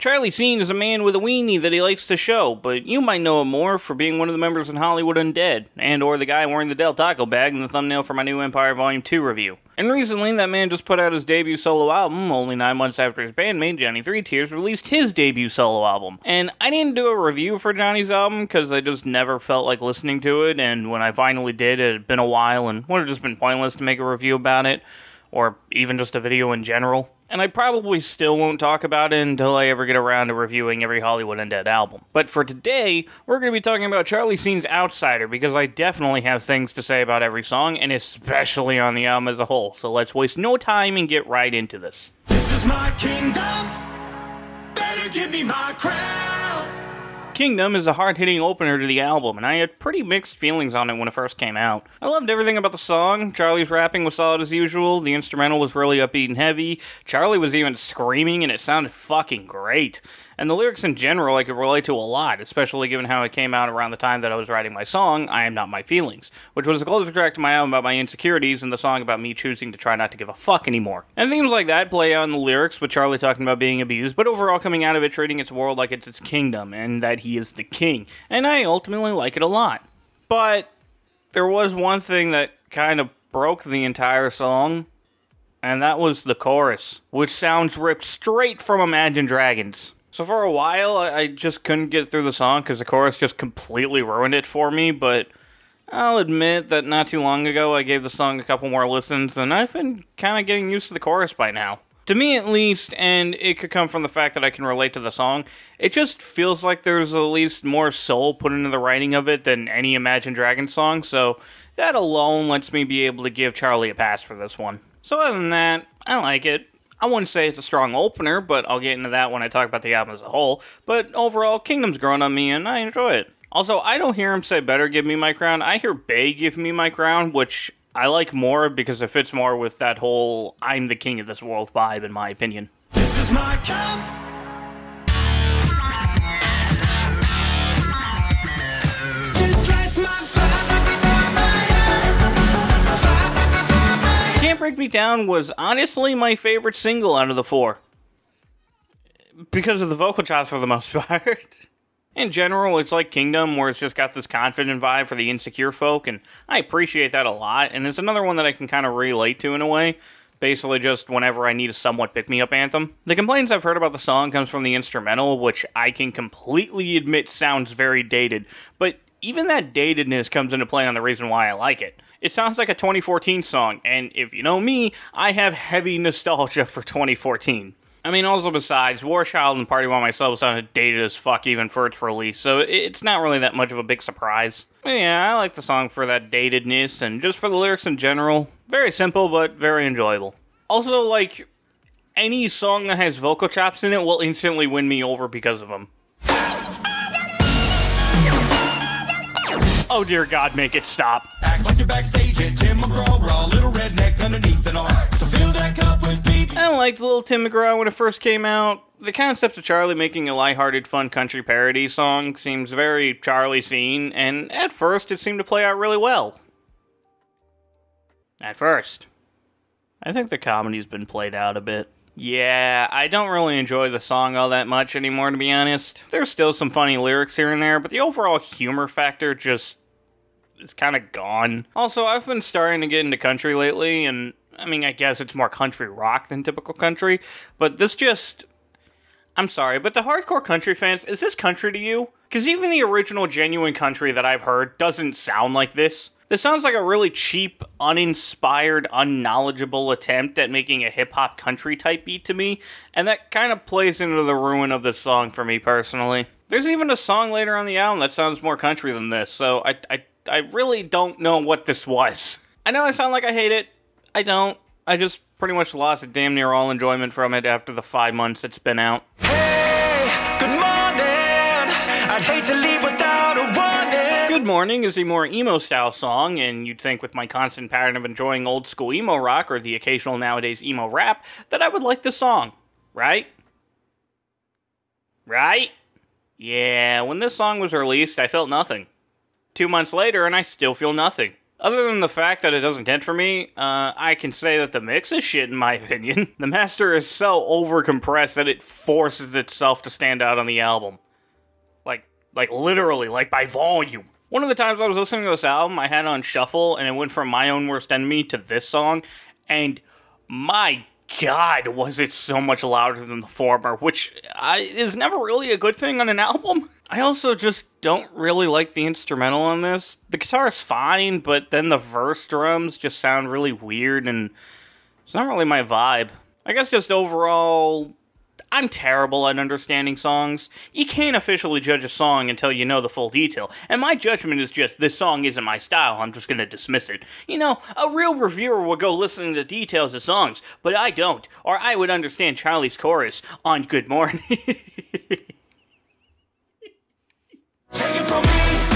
Charlie Scene is a man with a weenie that he likes to show, but you might know him more for being one of the members in Hollywood Undead, and or the guy wearing the Del Taco bag in the thumbnail for my new Empire Volume 2 review. And recently, that man just put out his debut solo album, only nine months after his bandmate, Johnny Three Tears, released his debut solo album. And I didn't do a review for Johnny's album, because I just never felt like listening to it, and when I finally did, it had been a while, and would have just been pointless to make a review about it, or even just a video in general and I probably still won't talk about it until I ever get around to reviewing every Hollywood Undead album. But for today, we're going to be talking about Charlie Scene's Outsider because I definitely have things to say about every song, and especially on the album as a whole. So let's waste no time and get right into this. This is my kingdom. Better give me my crown. Kingdom is a hard hitting opener to the album, and I had pretty mixed feelings on it when it first came out. I loved everything about the song. Charlie's rapping was solid as usual, the instrumental was really upbeat and heavy. Charlie was even screaming, and it sounded fucking great. And the lyrics in general I could relate to a lot, especially given how it came out around the time that I was writing my song, I Am Not My Feelings, which was a closer track to my album about my insecurities and the song about me choosing to try not to give a fuck anymore. And themes like that play out in the lyrics, with Charlie talking about being abused, but overall coming out of it treating its world like it's its kingdom, and that he is the king. And I ultimately like it a lot. But there was one thing that kind of broke the entire song, and that was the chorus, which sounds ripped straight from Imagine Dragons. So for a while, I, just couldn't get through the song because the chorus just completely ruined it for me. But I'll admit that not too long ago, I gave the song a couple more listens, and I've been kind of getting used to the chorus by now. To me, at least, and it could come from the fact that I can relate to the song, it just feels like there's at least more soul put into the writing of it than any Imagine Dragons song, so that alone lets me be able to give Charlie a pass for this one. So other than that, I like it. I wouldn't say it's a strong opener, but I'll get into that when I talk about the album as a whole. But overall, Kingdom's grown on me and I enjoy it. Also, I don't hear him say better give me my crown. I hear Bay give me my crown, which I like more because it fits more with that whole I'm the king of this world vibe, in my opinion. This is my camp. Can't Break Me Down was honestly my favorite single out of the four. Because of the vocal chops for the most part. In general, it's like Kingdom, where it's just got this confident vibe for the insecure folk, and I appreciate that a lot. And it's another one that I can kind of relate to in a way. Basically, just whenever I need a somewhat pick me up anthem. The complaints I've heard about the song comes from the instrumental, which I can completely admit sounds very dated, but even that datedness comes into play on the reason why I like it. It sounds like a 2014 song, and if you know me, I have heavy nostalgia for 2014. I mean, also besides, War Child and Party One myself sounded dated as fuck even for its release, so it's not really that much of a big surprise. But yeah, I like the song for that datedness and just for the lyrics in general. Very simple, but very enjoyable. Also, like, any song that has vocal chops in it will instantly win me over because of them. Oh dear God, make it stop. Backstage at Tim McGraw, raw little redneck underneath it all. So fill that cup with. I liked Little Tim McGraw when it first came out. The concept of Charlie making a lighthearted, fun country parody song seems very Charlie scene, and at first it seemed to play out really well. At first. I think the comedy's been played out a bit. Yeah, I don't really enjoy the song all that much anymore, to be honest. There's still some funny lyrics here and there, but the overall humor factor just is kind of gone. Also, I've been starting to get into country lately, and I mean, I guess it's more country rock than typical country, but this just. I'm sorry, but the hardcore country fans, is this country to you? Because even the original genuine country that I've heard doesn't sound like this. This sounds like a really cheap, uninspired, unknowledgeable attempt at making a hip hop country type beat to me, and that kind of plays into the ruin of this song for me personally. There's even a song later on the album that sounds more country than this, so I, I, I really don't know what this was. I know I sound like I hate it. I don't. I just pretty much lost damn near all enjoyment from it after the five months it's been out. Hey, good morning. I'd hate to leave without a warning. Good Mourning is a more emo style song, and you'd think with my constant pattern of enjoying old school emo rock or the occasional nowadays emo rap that I would like the song, right? Right? Yeah, when this song was released, I felt nothing. Two months later, and I still feel nothing. Other than the fact that it doesn't hit for me, uh, I can say that the mix is shit in my opinion. The master is so overcompressed that it forces itself to stand out on the album. Like, like literally, like by volume. One of the times I was listening to this album, I had it on shuffle, and it went from My Own Worst Enemy to this song, and my god, was it so much louder than the former, which uh, is never really a good thing on an album. I also just don't really like the instrumental on this. The guitar is fine, but then the verse drums just sound really weird, and it's not really my vibe. I guess just overall, I'm terrible at understanding songs. You can't officially judge a song until you know the full detail, and my judgment is just this song isn't my style, I'm just gonna dismiss it. You know, a real reviewer would go listening to the details of songs, but I don't, or I would understand Charlie's chorus on Good Mourning. Take it from me.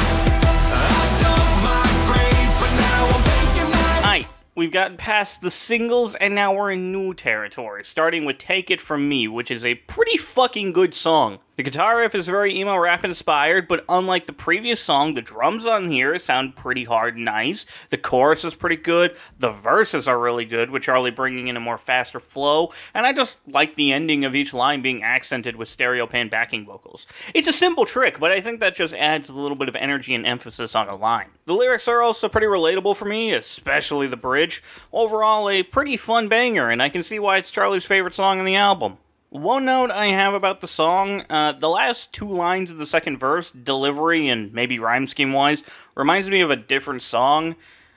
We've gotten past the singles and now we're in new territory, starting with Take It From Me, which is a pretty fucking good song. The guitar riff is very emo rap inspired, but unlike the previous song, the drums on here sound pretty hard and nice. The chorus is pretty good. The verses are really good, with Charlie bringing in a more faster flow, and I just like the ending of each line being accented with stereo pan backing vocals. It's a simple trick, but I think that just adds a little bit of energy and emphasis on a line. The lyrics are also pretty relatable for me, especially the bridge. Overall, a pretty fun banger, and I can see why it's Charlie's favorite song on the album. One note I have about the song, uh, the last two lines of the second verse, delivery and maybe rhyme scheme wise, reminds me of a different song.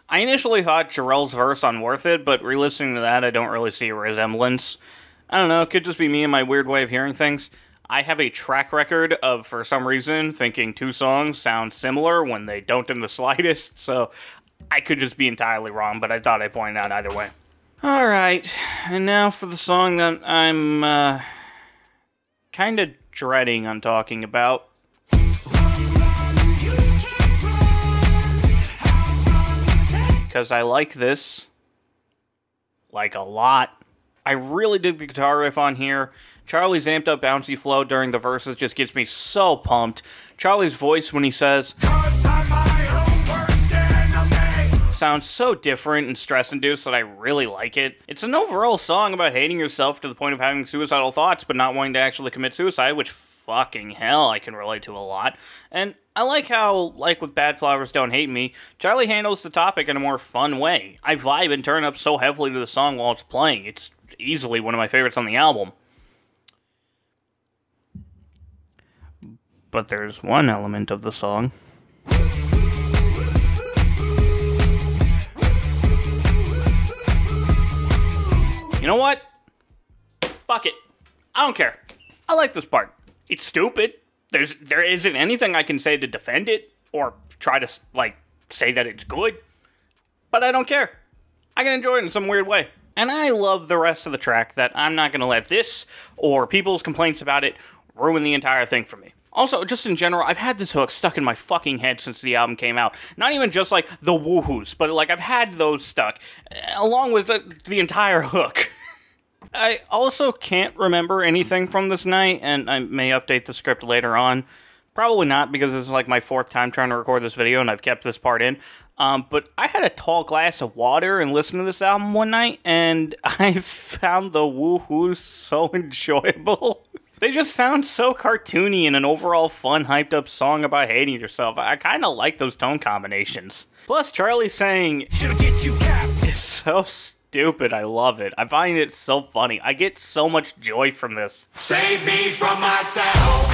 I initially thought Jarrell's verse on Worth It, but re listening to that, I don't really see a resemblance. I don't know, it could just be me and my weird way of hearing things. I have a track record of, for some reason, thinking two songs sound similar when they don't in the slightest, so I could just be entirely wrong, but I thought I'd point out either way. Alright, and now for the song that I'm, uh, kind of dreading on talking about. Because I like this, like a lot. I really dig the guitar riff on here. Charlie's amped up bouncy flow during the verses just gets me so pumped. Charlie's voice when he says, sounds so different and stress induced that I really like it. It's an overall song about hating yourself to the point of having suicidal thoughts but not wanting to actually commit suicide, which fucking hell I can relate to a lot. And I like how, like with Bad Flowers Don't Hate Me, Charlie handles the topic in a more fun way. I vibe and turn up so heavily to the song while it's playing. It's easily one of my favorites on the album. But there's one element of the song. You know what? Fuck it. I don't care. I like this part. It's stupid. There's there isn't anything I can say to defend it or try to like say that it's good. But I don't care. I can enjoy it in some weird way. And I love the rest of the track that I'm not going to let this or people's complaints about it ruin the entire thing for me. Also, just in general, I've had this hook stuck in my fucking head since the album came out. Not even just like the woohoos, but like I've had those stuck, eh, along with the, the entire hook. I also can't remember anything from this night, and I may update the script later on. Probably not, because this is like my fourth time trying to record this video, and I've kept this part in. Um, but I had a tall glass of water and listened to this album one night, and I found the woohoos so enjoyable. They just sound so cartoony and an overall fun, hyped up song about hating yourself. I kind of like those tone combinations. Plus, Charlie saying Should get you capped. is so stupid. I love it. I find it so funny. I get so much joy from this. Save me from myself.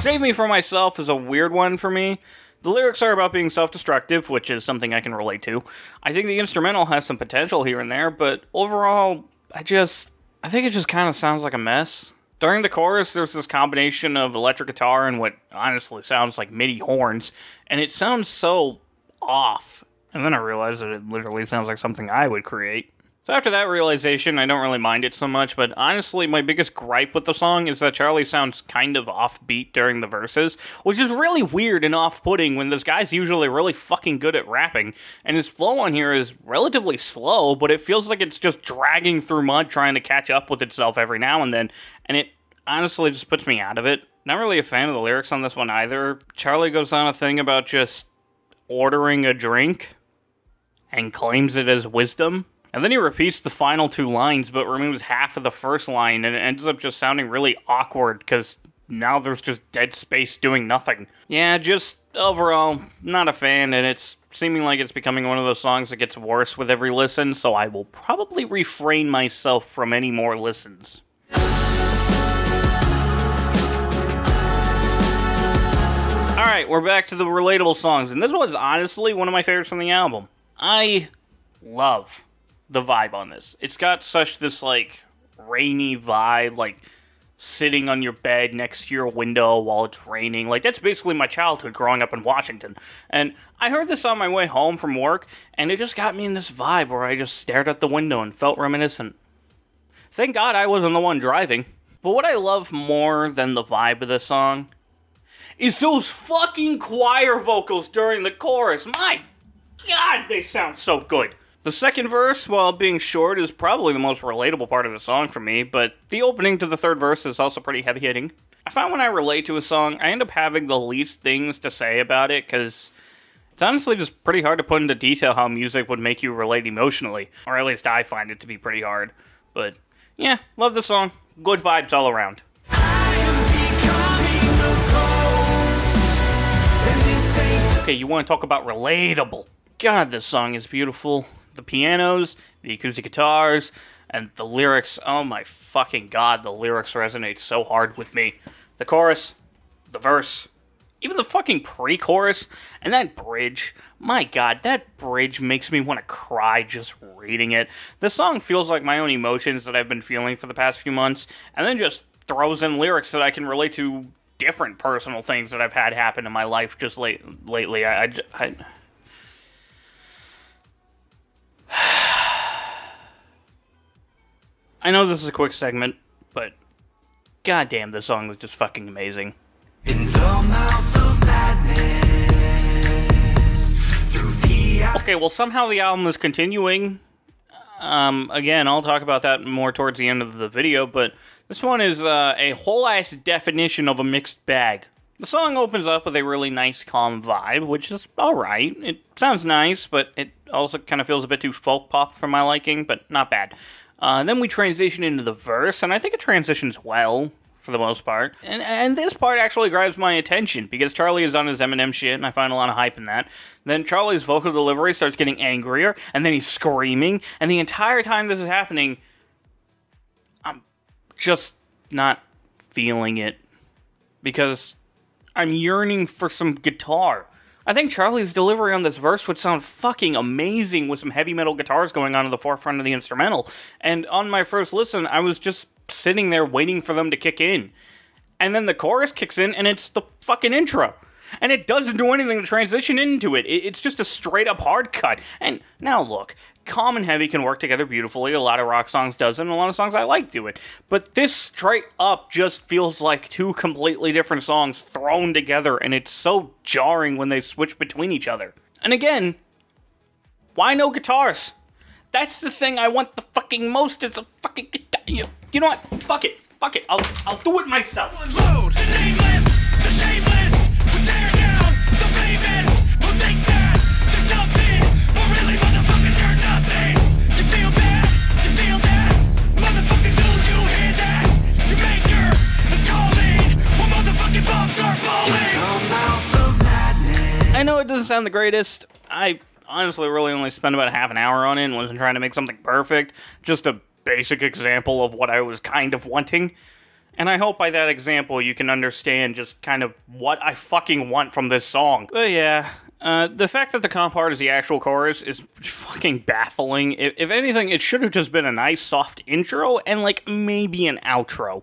Save Me From Myself is a weird one for me. The lyrics are about being self destructive, which is something I can relate to. I think the instrumental has some potential here and there, but overall, I just. I think it just kind of sounds like a mess. During the chorus, there's this combination of electric guitar and what honestly sounds like MIDI horns, and it sounds so off. And then I realized that it literally sounds like something I would create. So after that realization, I don't really mind it so much, but honestly, my biggest gripe with the song is that Charlie sounds kind of offbeat during the verses, which is really weird and off-putting when this guy's usually really fucking good at rapping, and his flow on here is relatively slow, but it feels like it's just dragging through mud trying to catch up with itself every now and then, and it honestly just puts me out of it. Not really a fan of the lyrics on this one either. Charlie goes on a thing about just ordering a drink and claims it as wisdom. And then he repeats the final two lines, but removes half of the first line, and it ends up just sounding really awkward because now there's just dead space doing nothing. Yeah, just overall, not a fan, and it's seeming like it's becoming one of those songs that gets worse with every listen, so I will probably refrain myself from any more listens. Alright, we're back to the relatable songs, and this one's honestly one of my favorites from the album. I love the vibe on this. It's got such this like rainy vibe, like sitting on your bed next to your window while it's raining. Like that's basically my childhood growing up in Washington. And I heard this on my way home from work, and it just got me in this vibe where I just stared at the window and felt reminiscent. Thank God I wasn't the one driving. But what I love more than the vibe of the song is those fucking choir vocals during the chorus. My God, they sound so good. The second verse, while being short, is probably the most relatable part of the song for me, but the opening to the third verse is also pretty heavy hitting. I find when I relate to a song, I end up having the least things to say about it because it's honestly just pretty hard to put into detail how music would make you relate emotionally, or at least I find it to be pretty hard. But yeah, love the song. Good vibes all around. Okay, you want to talk about relatable. God, this song is beautiful. The pianos, the acoustic guitars, and the lyrics. Oh my fucking god, the lyrics resonate so hard with me. The chorus, the verse, even the fucking pre chorus, and that bridge. My god, that bridge makes me want to cry just reading it. The song feels like my own emotions that I've been feeling for the past few months, and then just throws in lyrics that I can relate to different personal things that I've had happen in my life just late lately. I, I, I I know this is a quick segment, but goddamn, this song was just fucking amazing. In the mouth of madness, through the Okay, well, somehow the album is continuing. Um, again, I'll talk about that more towards the end of the video, but this one is uh, a whole ass definition of a mixed bag. The song opens up with a really nice, calm vibe, which is alright. It sounds nice, but it also kind of feels a bit too folk pop for my liking, but not bad. Uh, then we transition into the verse, and I think it transitions well for the most part. And and this part actually grabs my attention because Charlie is on his Eminem shit, and I find a lot of hype in that. Then Charlie's vocal delivery starts getting angrier, and then he's screaming, and the entire time this is happening, I'm just not feeling it because I'm yearning for some guitar. I think Charlie's delivery on this verse would sound fucking amazing with some heavy metal guitars going on in the forefront of the instrumental. And on my first listen, I was just sitting there waiting for them to kick in. And then the chorus kicks in, and it's the fucking intro. And it doesn't do anything to transition into it. It- It's just a straight up hard cut. And now look, calm and heavy can work together beautifully. A lot of rock songs does, and a lot of songs I like do it. But this straight up just feels like two completely different songs thrown together, and it's so jarring when they switch between each other. And again, why no guitars? That's the thing I want the fucking most. It's a fucking guitar. You, you know what? Fuck it. Fuck it. I'll I'll do it myself. I know it doesn't sound the greatest. I honestly really only spent about half an hour on it and wasn't trying to make something perfect. Just a basic example of what I was kind of wanting. And I hope by that example you can understand just kind of what I fucking want from this song. But yeah, uh, the fact that the comp part is the actual chorus is fucking baffling. If, if anything, it should have just been a nice soft intro and like maybe an outro.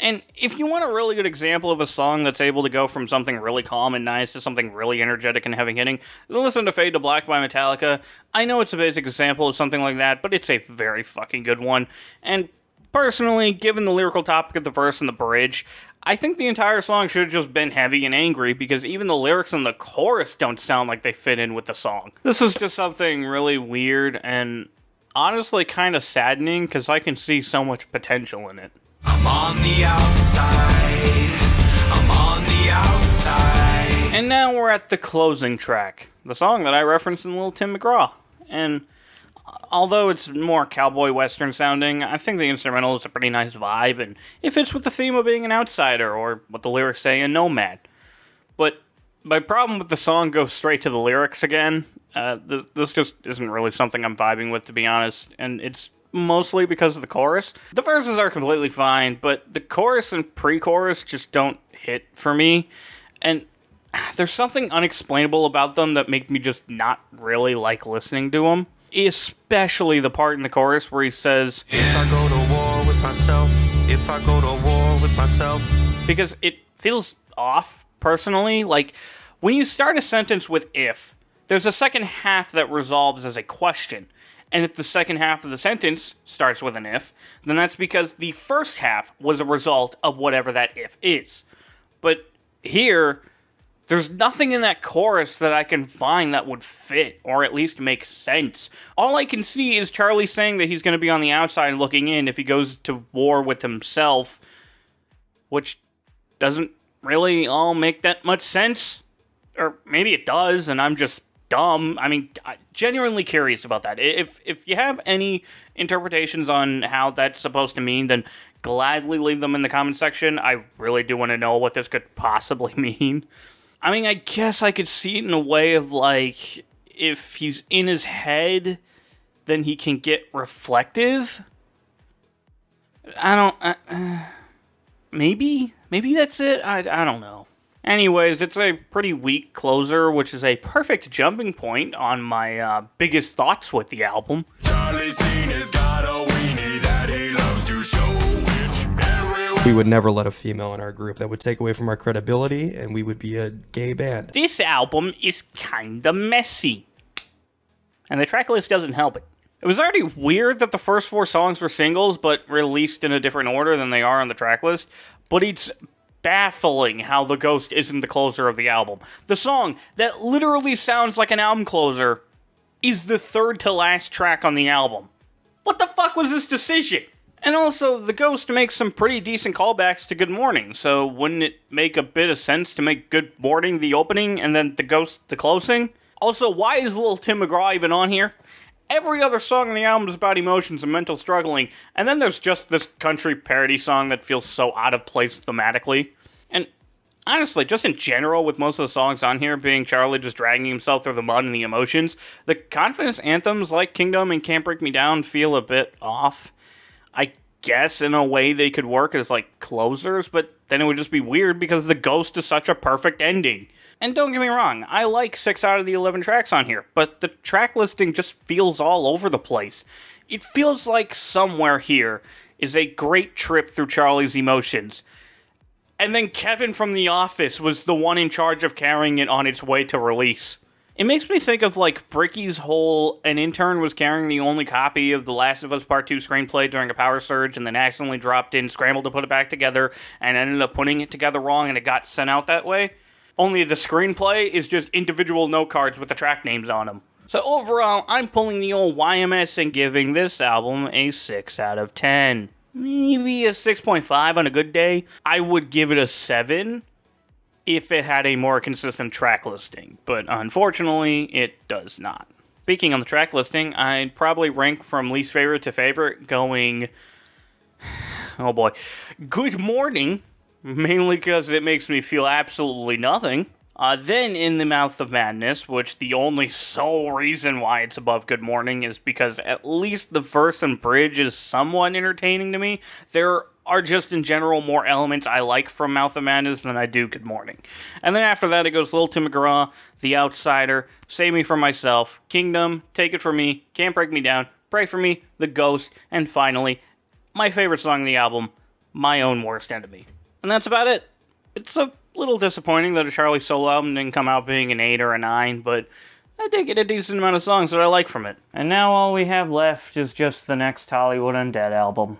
And if you want a really good example of a song that's able to go from something really calm and nice to something really energetic and heavy hitting, then listen to Fade to Black by Metallica. I know it's a basic example of something like that, but it's a very fucking good one. And personally, given the lyrical topic of the verse and the bridge, I think the entire song should have just been heavy and angry because even the lyrics and the chorus don't sound like they fit in with the song. This was just something really weird and honestly kind of saddening because I can see so much potential in it. I'm on the outside. I'm on the outside. And now we're at the closing track, the song that I referenced in Little Tim McGraw. And although it's more cowboy western sounding, I think the instrumental is a pretty nice vibe, and it fits with the theme of being an outsider, or what the lyrics say, a nomad. But my problem with the song goes straight to the lyrics again. Uh, th- this just isn't really something I'm vibing with, to be honest, and it's mostly because of the chorus. The verses are completely fine, but the chorus and pre chorus just don't hit for me. And there's something unexplainable about them that make me just not really like listening to them. Especially the part in the chorus where he says, If I go to war with myself, if I go to war with myself, because it feels off personally. Like when you start a sentence with if, there's a second half that resolves as a question. And if the second half of the sentence starts with an if, then that's because the first half was a result of whatever that if is. But here, there's nothing in that chorus that I can find that would fit or at least make sense. All I can see is Charlie saying that he's going to be on the outside looking in if he goes to war with himself, which doesn't really all make that much sense. Or maybe it does, and I'm just dumb. I mean, genuinely curious about that. If if you have any interpretations on how that's supposed to mean, then gladly leave them in the comment section. I really do want to know what this could possibly mean. I mean, I guess I could see it in a way of like if he's in his head, then he can get reflective. I don't. Uh, uh, maybe, maybe that's it. I, I don't know. Anyways, it's a pretty weak closer, which is a perfect jumping point on my uh, biggest thoughts with the album. Charlie Scene has got a weenie that he loves to show it everywhere. We would never let a female in our group. That would take away from our credibility, and we would be a gay band. This album is kinda messy. And the track list doesn't help it. It was already weird that the first four songs were singles, but released in a different order than they are on the track list. But it's baffling how The Ghost isn't the closer of the album. The song that literally sounds like an album closer is the third to last track on the album. What the fuck was this decision? And also, The Ghost makes some pretty decent callbacks to Good Mourning, so wouldn't it make a bit of sense to make Good Mourning the opening and then The Ghost the closing? Also, why is Little Tim McGraw even on here? Every other song on the album is about emotions and mental struggling, and then there's just this country parody song that feels so out of place thematically. Honestly, just in general, with most of the songs on here being Charlie just dragging himself through the mud and the emotions, the confidence anthems like Kingdom and Can't Break Me Down feel a bit off. I guess in a way they could work as like closers, but then it would just be weird because The Ghost is such a perfect ending. And don't get me wrong, I like 6 out of the 11 tracks on here, but the track listing just feels all over the place. It feels like somewhere here is a great trip through Charlie's emotions. And then Kevin from The Office was the one in charge of carrying it on its way to release. It makes me think of like Bricky's whole an intern was carrying the only copy of The Last of Us Part 2 screenplay during a power surge and then accidentally dropped in, scrambled to put it back together, and ended up putting it together wrong and it got sent out that way. Only the screenplay is just individual note cards with the track names on them. So overall, I'm pulling the old YMS and giving this album a 6 out of 10. Maybe a 6.5 on a good day. I would give it a 7 if it had a more consistent track listing, but unfortunately, it does not. Speaking on the track listing, I'd probably rank from least favorite to favorite, going. Oh boy. Good Mourning, mainly because it makes me feel absolutely nothing. Uh, then In the Mouth of Madness, which the only sole reason why it's above Good Mourning is because at least the verse and bridge is somewhat entertaining to me. There are just in general more elements I like from Mouth of Madness than I do Good Mourning. And then after that, it goes Little Tim McGraw, The Outsider, Save Me From Myself, Kingdom, Take It From Me, Can't Break Me Down, Pray For Me, The Ghost, and finally, my favorite song on the album, My Own Worst Enemy. And that's about it. It's a little disappointing that a Charlie solo album didn't come out being an 8 or a 9, but I did get a decent amount of songs that I like from it. And now all we have left is just the next Hollywood Undead album.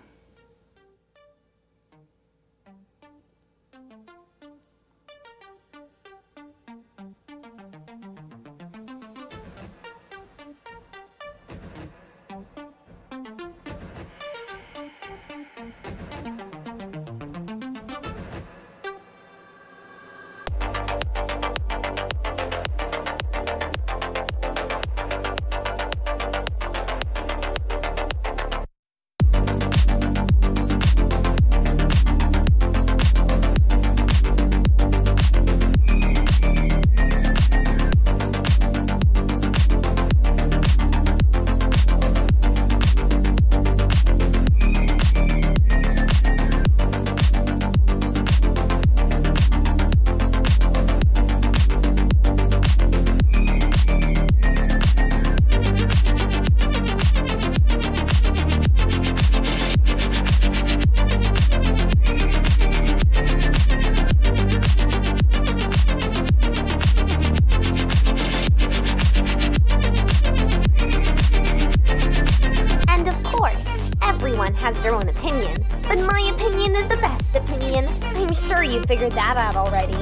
Figured that out already.